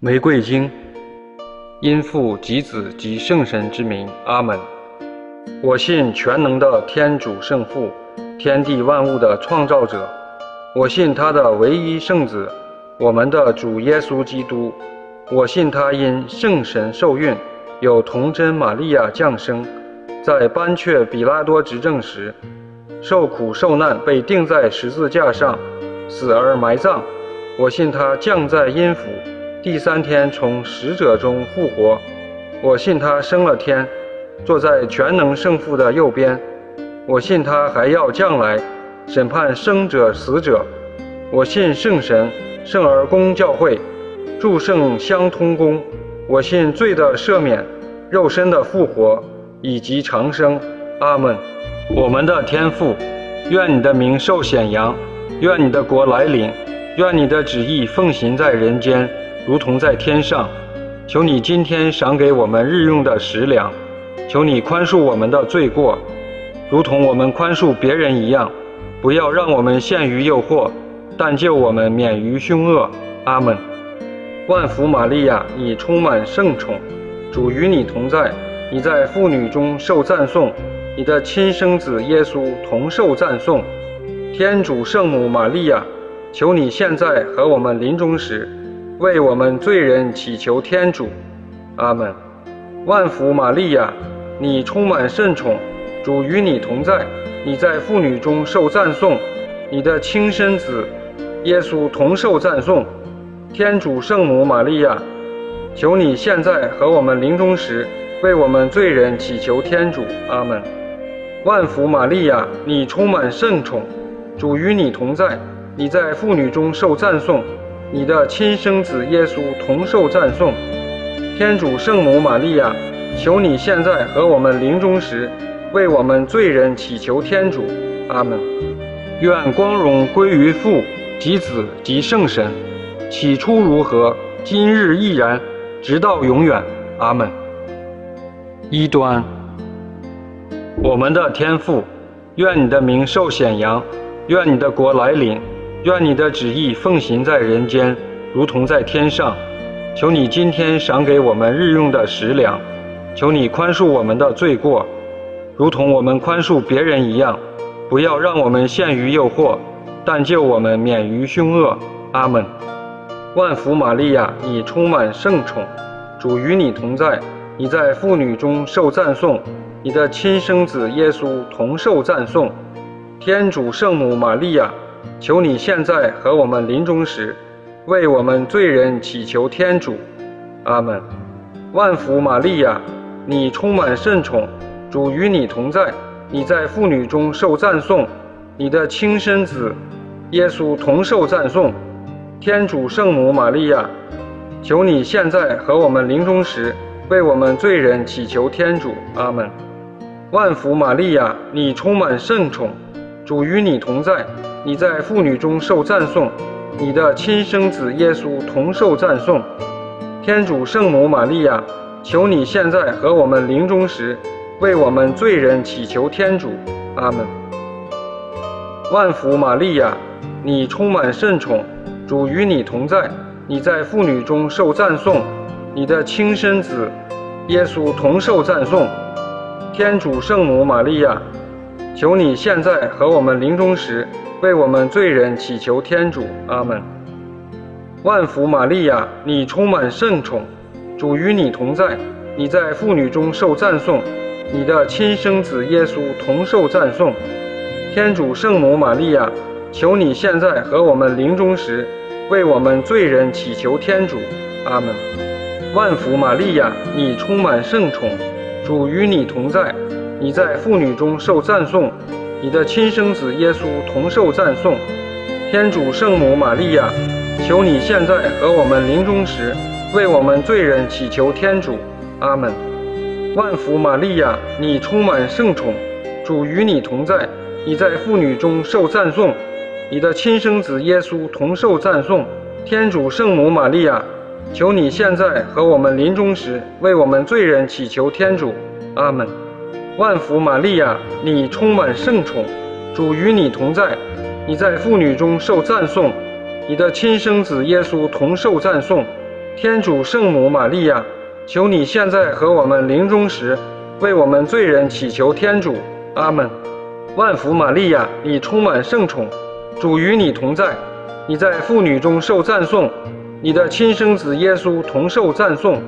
玫瑰经，因父及子及圣神之名，阿门。我信全能的天主圣父，天地万物的创造者。我信他的唯一圣子，我们的主耶稣基督。我信他因圣神受孕，有童真玛利亚降生，在班却比拉多执政时，受苦受难，被钉在十字架上，死而埋葬。我信他降在阴府。第三天从死者中复活，我信他升了天，坐在全能圣父的右边。我信他还要将来，审判生者死者。我信圣神，圣而公教会，诸圣相通公。我信罪的赦免，肉身的复活，以及长生。阿门。我们的天父，愿你的名受显扬，愿你的国来临，愿你的旨意奉行在人间。如同在天上，求你今天赏给我们日用的食粮，求你宽恕我们的罪过，如同我们宽恕别人一样。不要让我们陷于诱惑，但救我们免于凶恶。阿门。万福玛利亚，你充满圣宠，主与你同在，你在妇女中受赞颂，你的亲生子耶稣同受赞颂。天主圣母玛利亚，求你现在和我们临终时。为我们罪人祈求天主，阿门。万福玛利亚，你充满圣宠，主与你同在，你在妇女中受赞颂，你的亲生子耶稣同受赞颂。天主圣母玛利亚，求你现在和我们临终时，为我们罪人祈求天主，阿门。万福玛利亚，你充满圣宠，主与你同在，你在妇女中受赞颂。你的亲生子耶稣同受赞颂，天主圣母玛利亚，求你现在和我们临终时，为我们罪人祈求天主。阿门。愿光荣归于父及子及圣神，起初如何，今日亦然，直到永远。阿门。一端，我们的天父，愿你的名受显扬，愿你的国来临。愿你的旨意奉行在人间，如同在天上。求你今天赏给我们日用的食粮，求你宽恕我们的罪过，如同我们宽恕别人一样。不要让我们陷于诱惑，但救我们免于凶恶。阿门。万福玛利亚，你充满圣宠，主与你同在，你在妇女中受赞颂，你的亲生子耶稣同受赞颂。天主圣母玛利亚。求你现在和我们临终时，为我们罪人祈求天主。阿门。万福玛利亚，你充满圣宠，主与你同在，你在妇女中受赞颂，你的亲生子耶稣同受赞颂。天主圣母玛利亚，求你现在和我们临终时，为我们罪人祈求天主。阿门。万福玛利亚，你充满圣宠，主与你同在。你在妇女中受赞颂，你的亲生子耶稣同受赞颂。天主圣母玛利亚，求你现在和我们临终时，为我们罪人祈求天主。阿门。万福玛利亚，你充满圣宠，主与你同在，你在妇女中受赞颂，你的亲生子耶稣同受赞颂。天主圣母玛利亚，求你现在和我们临终时。为我们罪人祈求天主，阿门。万福玛利亚，你充满圣宠，主与你同在，你在妇女中受赞颂，你的亲生子耶稣同受赞颂。天主圣母玛利亚，求你现在和我们临终时，为我们罪人祈求天主，阿门。万福玛利亚，你充满圣宠，主与你同在，你在妇女中受赞颂。你的亲生子耶稣同受赞颂，天主圣母玛利亚，求你现在和我们临终时，为我们罪人祈求天主。阿门。万福玛利亚，你充满圣宠，主与你同在，你在妇女中受赞颂，你的亲生子耶稣同受赞颂。天主圣母玛利亚，求你现在和我们临终时，为我们罪人祈求天主。阿门。万福玛利亚，你充满圣宠，主与你同在，你在妇女中受赞颂，你的亲生子耶稣同受赞颂。天主圣母玛利亚，求你现在和我们临终时，为我们罪人祈求天主。阿门。万福玛利亚，你充满圣宠，主与你同在，你在妇女中受赞颂，你的亲生子耶稣同受赞颂。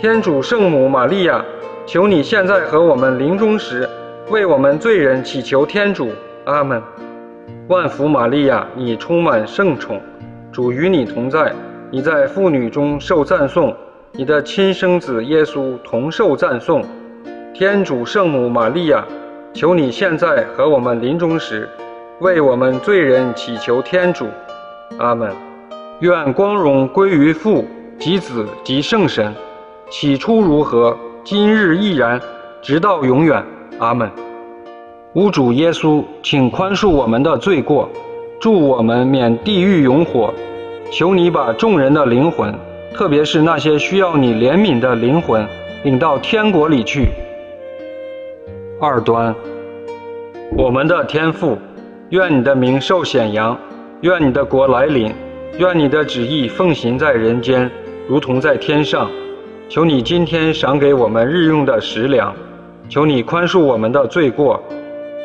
天主圣母玛利亚，求你现在和我们临终时，为我们罪人祈求天主。阿门。万福玛利亚，你充满圣宠，主与你同在。你在妇女中受赞颂，你的亲生子耶稣同受赞颂。天主圣母玛利亚，求你现在和我们临终时，为我们罪人祈求天主。阿门。愿光荣归于父及子及圣神，起初如何，今日亦然，直到永远。阿门。吾主耶稣，请宽恕我们的罪过，助我们免地狱永火。求你把众人的灵魂，特别是那些需要你怜悯的灵魂，领到天国里去。二端，我们的天父，愿你的名受显扬，愿你的国来临，愿你的旨意奉行在人间，如同在天上。求你今天赏给我们日用的食粮，求你宽恕我们的罪过，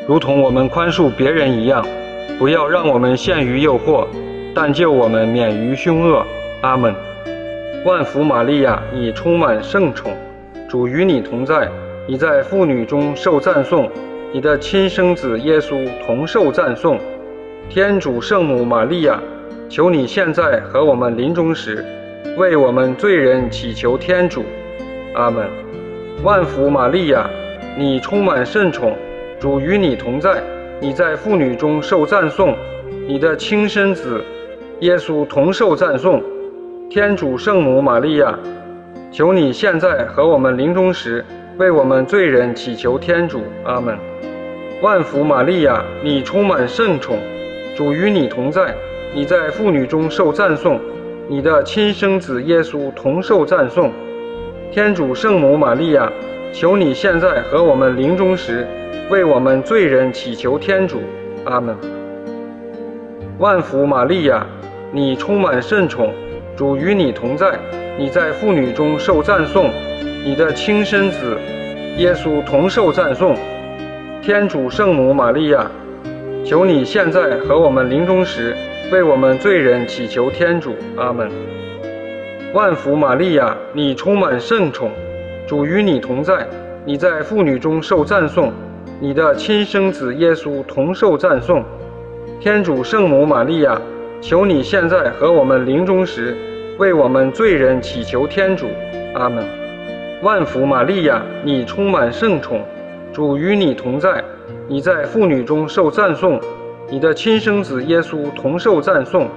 如同我们宽恕别人一样，不要让我们陷于诱惑。但救我们免于凶恶，阿门。万福玛利亚，你充满圣宠，主与你同在，你在妇女中受赞颂，你的亲生子耶稣同受赞颂。天主圣母玛利亚，求你现在和我们临终时，为我们罪人祈求天主，阿门。万福玛利亚，你充满圣宠，主与你同在，你在妇女中受赞颂，你的亲生子。耶稣同受赞颂，天主圣母玛利亚，求你现在和我们临终时，为我们罪人祈求天主。阿门。万福玛利亚，你充满圣宠，主与你同在，你在妇女中受赞颂，你的亲生子耶稣同受赞颂。天主圣母玛利亚，求你现在和我们临终时，为我们罪人祈求天主。阿门。万福玛利亚。你充满圣宠，主与你同在，你在妇女中受赞颂，你的亲生子耶稣同受赞颂。天主圣母玛利亚，求你现在和我们临终时，为我们罪人祈求天主。阿门。万福玛利亚，你充满圣宠，主与你同在，你在妇女中受赞颂，你的亲生子耶稣同受赞颂。天主圣母玛利亚。求你现在和我们临终时，为我们罪人祈求天主。阿门。万福玛利亚，你充满圣宠，主与你同在，你在妇女中受赞颂，你的亲生子耶稣同受赞颂。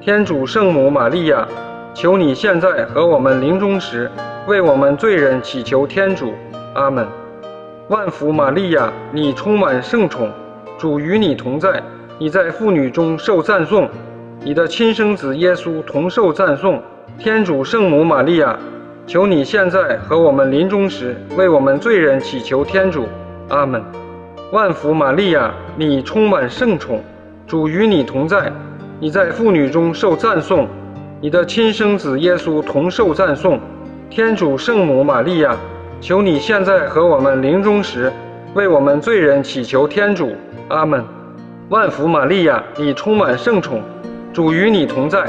天主圣母玛利亚，求你现在和我们临终时，为我们罪人祈求天主。阿门。万福玛利亚，你充满圣宠，主与你同在，你在妇女中受赞颂。你的亲生子耶稣同受赞颂，天主圣母玛利亚，求你现在和我们临终时，为我们罪人祈求天主。阿门。万福玛利亚，你充满圣宠，主与你同在，你在妇女中受赞颂，你的亲生子耶稣同受赞颂。天主圣母玛利亚，求你现在和我们临终时，为我们罪人祈求天主。阿门。万福玛利亚，你充满圣宠。主与你同在，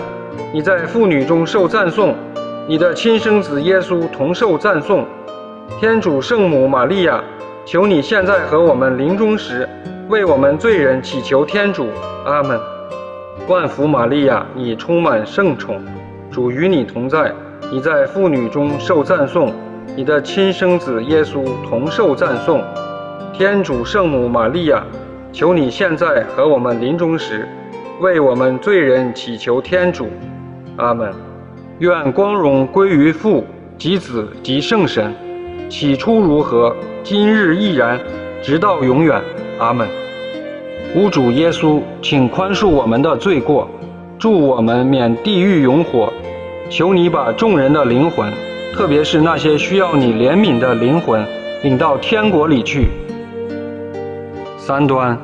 你在妇女中受赞颂，你的亲生子耶稣同受赞颂。天主圣母玛利亚，求你现在和我们临终时，为我们罪人祈求天主。阿门。万福玛利亚，你充满圣宠，主与你同在，你在妇女中受赞颂，你的亲生子耶稣同受赞颂。天主圣母玛利亚，求你现在和我们临终时。为我们罪人祈求天主，阿门。愿光荣归于父及子及圣神，起初如何，今日亦然，直到永远，阿门。吾主耶稣，请宽恕我们的罪过，助我们免地狱永火。求你把众人的灵魂，特别是那些需要你怜悯的灵魂，领到天国里去。三端，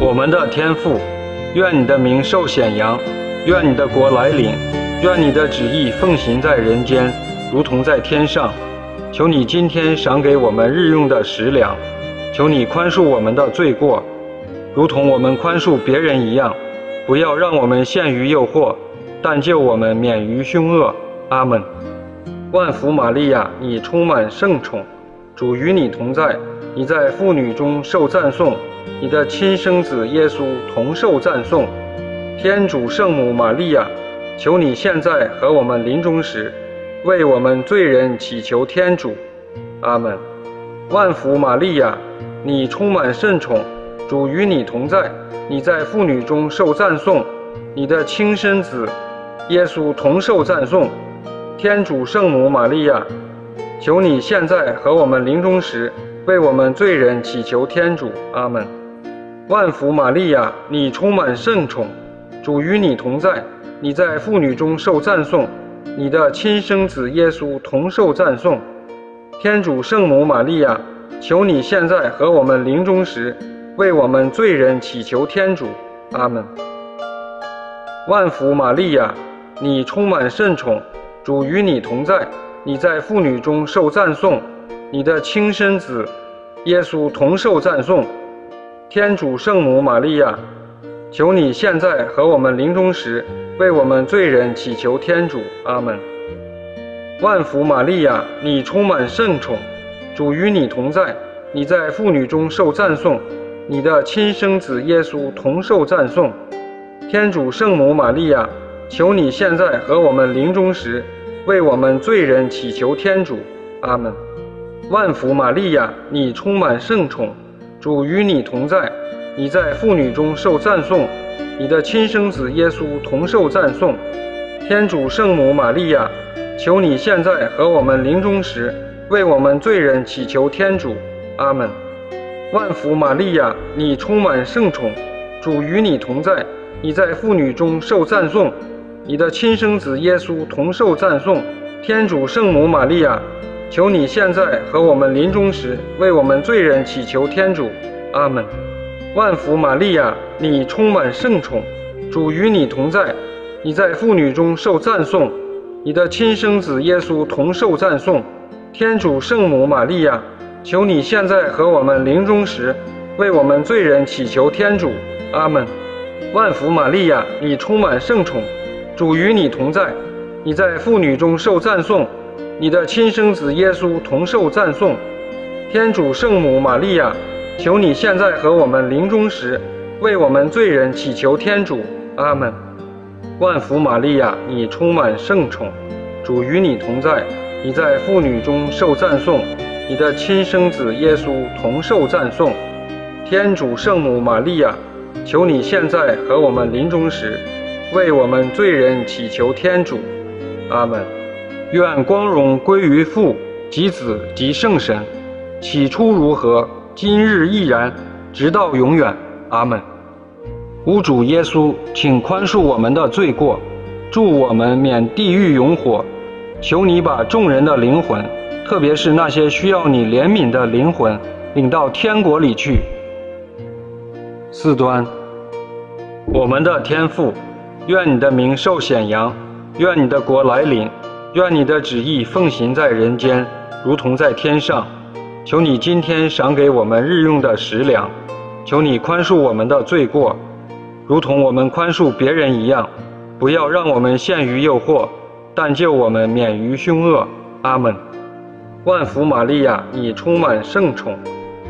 我们的天父。愿你的名受显扬，愿你的国来临，愿你的旨意奉行在人间，如同在天上。求你今天赏给我们日用的食粮，求你宽恕我们的罪过，如同我们宽恕别人一样。不要让我们陷于诱惑，但救我们免于凶恶。阿门。万福玛利亚，你充满圣宠，主与你同在，你在妇女中受赞颂，你的亲生子耶稣同受赞颂。天主圣母玛利亚，求你现在和我们临终时。为我们罪人祈求天主，阿门。万福玛利亚，你充满圣宠，主与你同在，你在妇女中受赞颂，你的亲生子耶稣同受赞颂。天主圣母玛利亚，求你现在和我们临终时，为我们罪人祈求天主，阿门。万福玛利亚，你充满圣宠，主与你同在，你在妇女中受赞颂。你的亲生子耶稣同受赞颂，天主圣母玛利亚，求你现在和我们临终时，为我们罪人祈求天主。阿门。万福玛利亚，你充满圣宠，主与你同在，你在妇女中受赞颂，你的亲生子耶稣同受赞颂。天主圣母玛利亚，求你现在和我们临终时。为我们罪人祈求天主，阿门。万福玛利亚，你充满圣宠，主与你同在，你在妇女中受赞颂，你的亲生子耶稣同受赞颂。天主圣母玛利亚，求你现在和我们临终时，为我们罪人祈求天主，阿门。万福玛利亚，你充满圣宠，主与你同在，你在妇女中受赞颂。你的亲生子耶稣同受赞颂，天主圣母玛利亚，求你现在和我们临终时，为我们罪人祈求天主。阿门。万福玛利亚，你充满圣宠，主与你同在，你在妇女中受赞颂，你的亲生子耶稣同受赞颂。天主圣母玛利亚，求你现在和我们临终时，为我们罪人祈求天主。阿门。万福玛利亚，你充满圣宠，主与你同在，你在妇女中受赞颂，你的亲生子耶稣同受赞颂。天主圣母玛利亚，求你现在和我们临终时，为我们罪人祈求天主。阿门。万福玛利亚，你充满圣宠，主与你同在，你在妇女中受赞颂，你的亲生子耶稣同受赞颂。天主圣母玛利亚。求你现在和我们临终时，为我们罪人祈求天主。阿门。万福玛利亚，你充满圣宠，主与你同在，你在妇女中受赞颂，你的亲生子耶稣同受赞颂。天主圣母玛利亚，求你现在和我们临终时，为我们罪人祈求天主。阿门。愿光荣归于父及子及圣神，起初如何。今日亦然，直到永远，阿门。吾主耶稣，请宽恕我们的罪过，助我们免地狱永火。求你把众人的灵魂，特别是那些需要你怜悯的灵魂，领到天国里去。四端，我们的天父，愿你的名受显扬，愿你的国来临，愿你的旨意奉行在人间，如同在天上。求你今天赏给我们日用的食粮，求你宽恕我们的罪过，如同我们宽恕别人一样。不要让我们陷于诱惑，但救我们免于凶恶。阿门。万福玛利亚，你充满圣宠，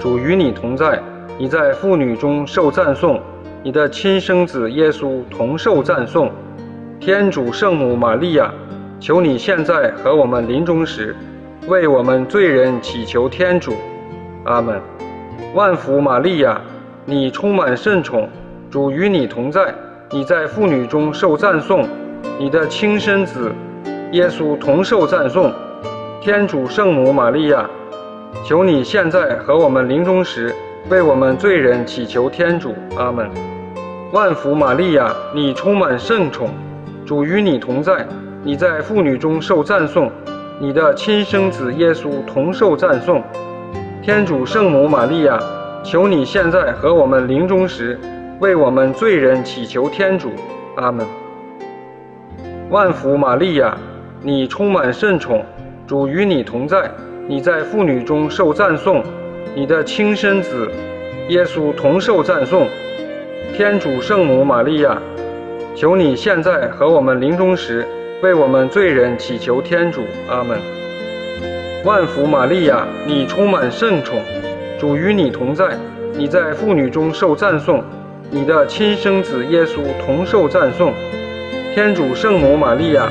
主与你同在，你在妇女中受赞颂，你的亲生子耶稣同受赞颂。天主圣母玛利亚，求你现在和我们临终时。为我们罪人祈求天主，阿门。万福玛利亚，你充满圣宠，主与你同在，你在妇女中受赞颂，你的亲生子耶稣同受赞颂。天主圣母玛利亚，求你现在和我们临终时，为我们罪人祈求天主，阿门。万福玛利亚，你充满圣宠，主与你同在，你在妇女中受赞颂。你的亲生子耶稣同受赞颂，天主圣母玛利亚，求你现在和我们临终时，为我们罪人祈求天主。阿门。万福玛利亚，你充满圣宠，主与你同在，你在妇女中受赞颂，你的亲生子耶稣同受赞颂。天主圣母玛利亚，求你现在和我们临终时，为我们罪人祈求天主。阿门。万福玛利亚，你充满圣宠，主与你同在，你在妇女中受赞颂，你的亲生子耶稣同受赞颂。天主圣母玛利亚，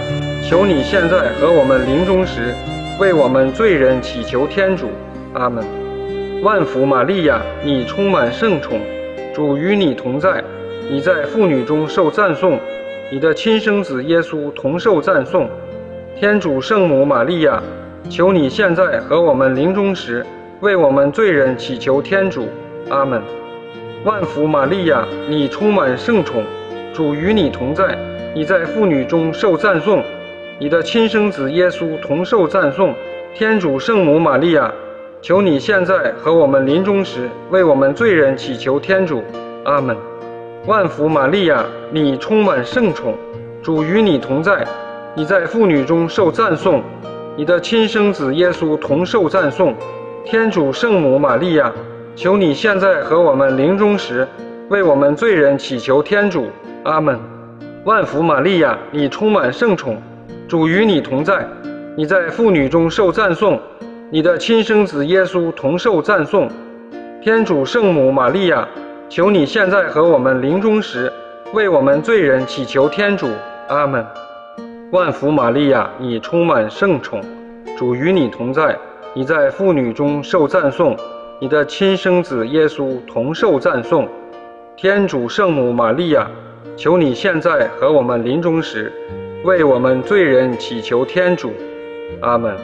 求你现在和我们临终时，为我们罪人祈求天主。阿门。万福玛利亚，你充满圣宠，主与你同在，你在妇女中受赞颂，你的亲生子耶稣同受赞颂。天主圣母玛利亚。求你现在和我们临终时，为我们罪人祈求天主。阿门。万福玛利亚，你充满圣宠，主与你同在，你在妇女中受赞颂，你的亲生子耶稣同受赞颂。天主圣母玛利亚，求你现在和我们临终时，为我们罪人祈求天主。阿门。万福玛利亚，你充满圣宠，主与你同在，你在妇女中受赞颂。你的亲生子耶稣同受赞颂，天主圣母玛利亚，求你现在和我们临终时，为我们罪人祈求天主。阿门。万福玛利亚，你充满圣宠，主与你同在，你在妇女中受赞颂，你的亲生子耶稣同受赞颂。天主圣母玛利亚，求你现在和我们临终时，为我们罪人祈求天主。阿门。万福玛利亚，你充满圣宠，主与你同在，你在妇女中受赞颂，你的亲生子耶稣同受赞颂。天主圣母玛利亚，求你现在和我们临终时，为我们罪人祈求天主。阿门。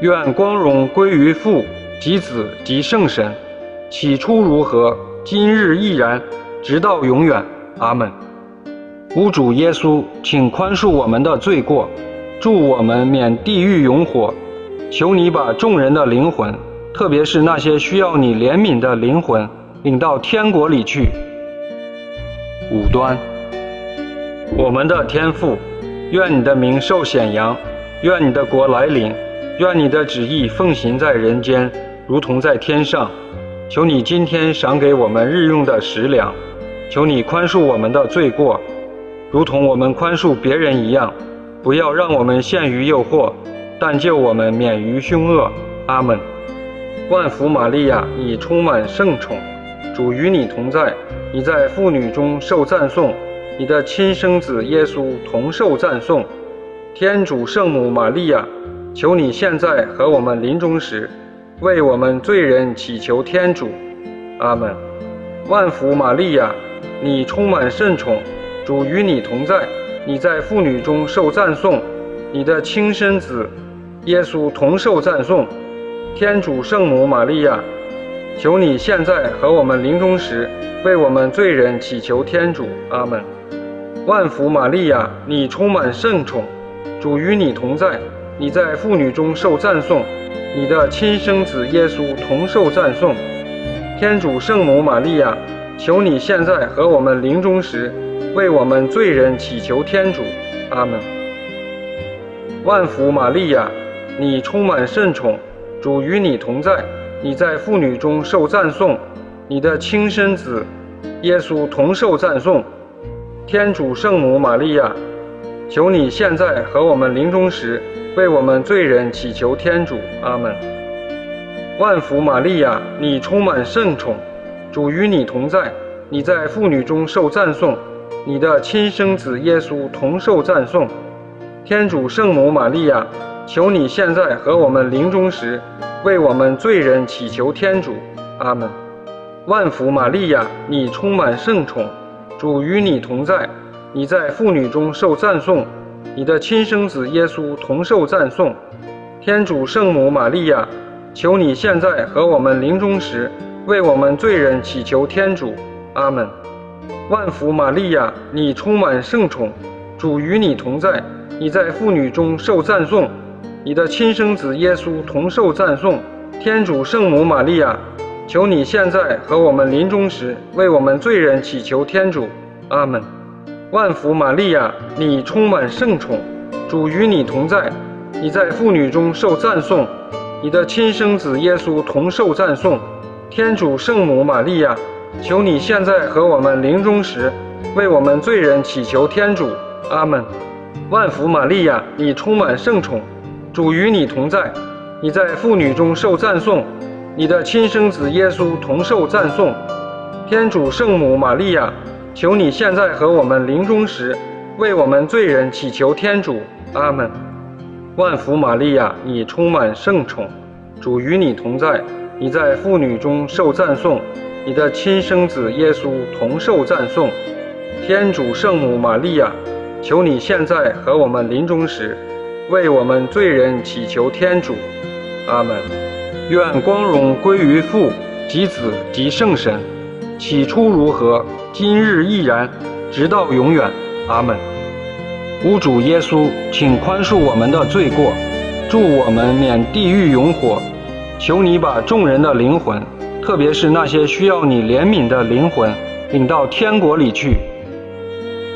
愿光荣归于父及子及圣神，起初如何，今日亦然，直到永远。阿门。吾主耶稣，请宽恕我们的罪过，助我们免地狱永火。求你把众人的灵魂，特别是那些需要你怜悯的灵魂，领到天国里去。五端，我们的天父，愿你的名受显扬，愿你的国来临，愿你的旨意奉行在人间，如同在天上。求你今天赏给我们日用的食粮，求你宽恕我们的罪过。如同我们宽恕别人一样，不要让我们陷于诱惑，但救我们免于凶恶。阿门。万福玛利亚，你充满圣宠，主与你同在，你在妇女中受赞颂，你的亲生子耶稣同受赞颂。天主圣母玛利亚，求你现在和我们临终时，为我们罪人祈求天主。阿门。万福玛利亚，你充满圣宠。主与你同在，你在妇女中受赞颂，你的亲生子耶稣同受赞颂。天主圣母玛利亚，求你现在和我们临终时，为我们罪人祈求天主。阿门。万福玛利亚，你充满圣宠，主与你同在，你在妇女中受赞颂，你的亲生子耶稣同受赞颂。天主圣母玛利亚，求你现在和我们临终时。为我们罪人祈求天主，阿门。万福玛利亚，你充满圣宠，主与你同在，你在妇女中受赞颂，你的亲生子耶稣同受赞颂。天主圣母玛利亚，求你现在和我们临终时，为我们罪人祈求天主，阿门。万福玛利亚，你充满圣宠，主与你同在，你在妇女中受赞颂。你的亲生子耶稣同受赞颂，天主圣母玛利亚，求你现在和我们临终时，为我们罪人祈求天主。阿门。万福玛利亚，你充满圣宠，主与你同在，你在妇女中受赞颂，你的亲生子耶稣同受赞颂。天主圣母玛利亚，求你现在和我们临终时，为我们罪人祈求天主。阿门。万福玛利亚，你充满圣宠，主与你同在，你在妇女中受赞颂，你的亲生子耶稣同受赞颂。天主圣母玛利亚，求你现在和我们临终时，为我们罪人祈求天主。阿门。万福玛利亚，你充满圣宠，主与你同在，你在妇女中受赞颂，你的亲生子耶稣同受赞颂。天主圣母玛利亚，求你现在和我们临终时，为我们罪人祈求天主。阿门。万福玛利亚，你充满圣宠，主与你同在，你在妇女中受赞颂，你的亲生子耶稣同受赞颂。天主圣母玛利亚，求你现在和我们临终时，为我们罪人祈求天主。阿门。万福玛利亚，你充满圣宠，主与你同在。你在妇女中受赞颂，你的亲生子耶稣同受赞颂。天主圣母玛利亚，求你现在和我们临终时，为我们罪人祈求天主。阿门。愿光荣归于父及子及圣神，起初如何，今日亦然，直到永远。阿门。吾主耶稣，请宽恕我们的罪过，助我们免地狱永火。求你把众人的灵魂，特别是那些需要你怜悯的灵魂，领到天国里去。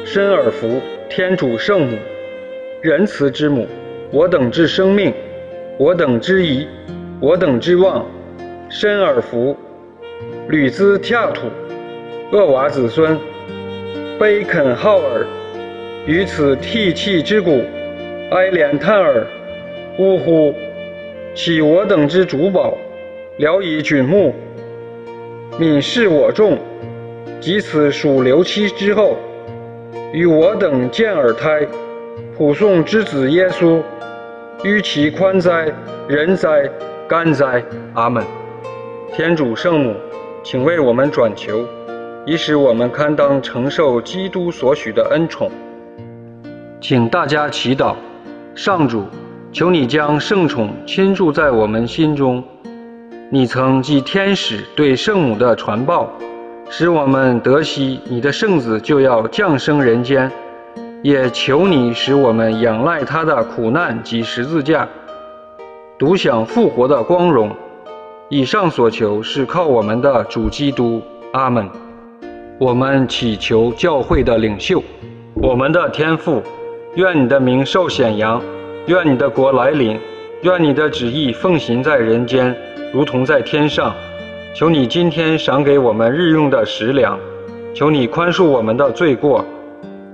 深尔福，天主圣母，仁慈之母，我等之生命，我等之仪，我等之望。深尔福，吕兹跳土，厄瓦子孙，卑肯浩尔，于此涕泣之谷，哀怜叹尔，呜呼！岂我等之主保，聊以举目，敏视我众，及此属流期之后，与我等见尔胎，普颂之子耶稣，于其宽哉，仁哉，甘哉，阿门。天主圣母，请为我们转求，以使我们堪当承受基督所许的恩宠。请大家祈祷，上主。求你将圣宠倾注在我们心中。你曾寄天使对圣母的传报，使我们得悉你的圣子就要降生人间。也求你使我们仰赖他的苦难及十字架，独享复活的光荣。以上所求是靠我们的主基督。阿门。我们祈求教会的领袖，我们的天父，愿你的名受显扬。愿你的国来临，愿你的旨意奉行在人间，如同在天上。求你今天赏给我们日用的食粮，求你宽恕我们的罪过，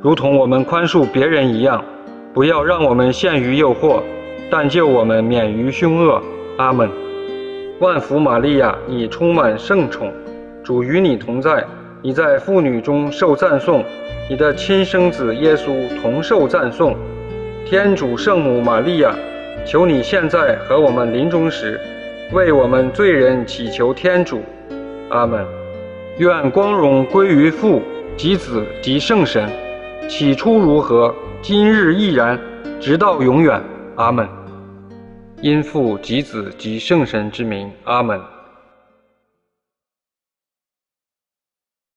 如同我们宽恕别人一样。不要让我们陷于诱惑，但救我们免于凶恶。阿门。万福玛利亚，你充满圣宠，主与你同在，你在妇女中受赞颂，你的亲生子耶稣同受赞颂。天主圣母玛利亚，求你现在和我们临终时，为我们罪人祈求天主。阿门。愿光荣归于父及子及圣神，起初如何，今日亦然，直到永远。阿门。因父及子及圣神之名。阿门。